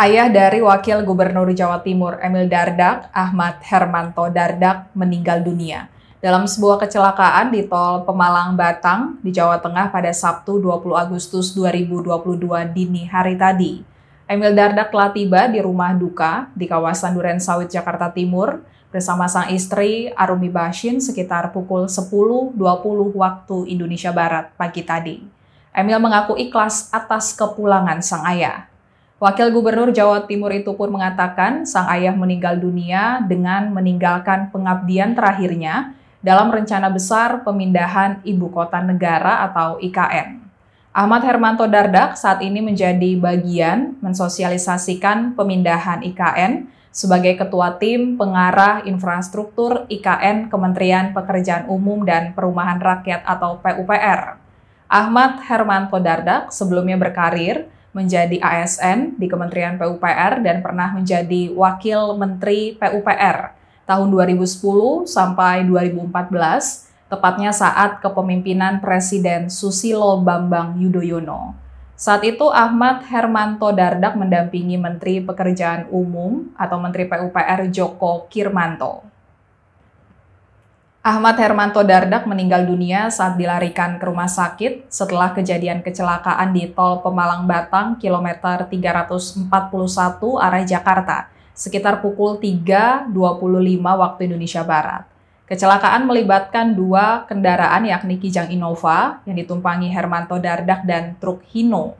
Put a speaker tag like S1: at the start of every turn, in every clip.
S1: Ayah dari Wakil Gubernur Jawa Timur Emil Dardak, Ahmad Hermanto Dardak, meninggal dunia dalam sebuah kecelakaan di tol Pemalang Batang di Jawa Tengah pada Sabtu 20 Agustus 2022 dini hari tadi. Emil Dardak telah tiba di rumah duka di kawasan Duren Sawit, Jakarta Timur bersama sang istri Arumi Bashin sekitar pukul 10.20 waktu Indonesia Barat pagi tadi. Emil mengaku ikhlas atas kepulangan sang ayah. Wakil Gubernur Jawa Timur itu pun mengatakan sang ayah meninggal dunia dengan meninggalkan pengabdian terakhirnya dalam rencana besar pemindahan ibu kota negara atau IKN. Ahmad Hermanto Dardak saat ini menjadi bagian mensosialisasikan pemindahan IKN sebagai ketua tim pengarah infrastruktur IKN Kementerian Pekerjaan Umum dan Perumahan Rakyat atau PUPR. Ahmad Hermanto Dardak sebelumnya berkarir menjadi ASN di Kementerian PUPR dan pernah menjadi Wakil Menteri PUPR tahun 2010 sampai 2014, tepatnya saat kepemimpinan Presiden Susilo Bambang Yudhoyono. Saat itu Ahmad Hermanto Dardak mendampingi Menteri Pekerjaan Umum atau Menteri PUPR Joko Kirmanto. Ahmad Hermanto Dardak meninggal dunia saat dilarikan ke rumah sakit setelah kejadian kecelakaan di tol Pemalang Batang kilometer 341 arah Jakarta sekitar pukul 3.25 waktu Indonesia Barat. Kecelakaan melibatkan dua kendaraan yakni Kijang Innova yang ditumpangi Hermanto Dardak dan truk Hino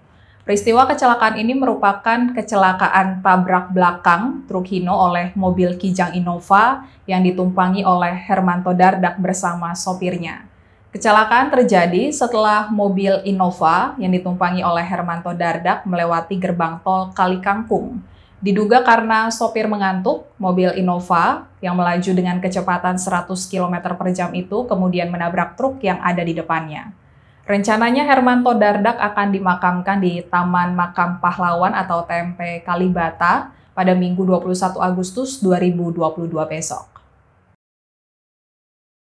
S1: Peristiwa kecelakaan ini merupakan kecelakaan tabrak belakang truk Hino oleh mobil Kijang Innova yang ditumpangi oleh Hermanto Dardak bersama sopirnya. Kecelakaan terjadi setelah mobil Innova yang ditumpangi oleh Hermanto Dardak melewati gerbang tol Kalikangkung. Diduga karena sopir mengantuk, mobil Innova yang melaju dengan kecepatan 100 km per jam itu kemudian menabrak truk yang ada di depannya. Rencananya Hermanto Dardak akan dimakamkan di Taman Makam Pahlawan atau TMP Kalibata pada Minggu 21 Agustus 2022 besok.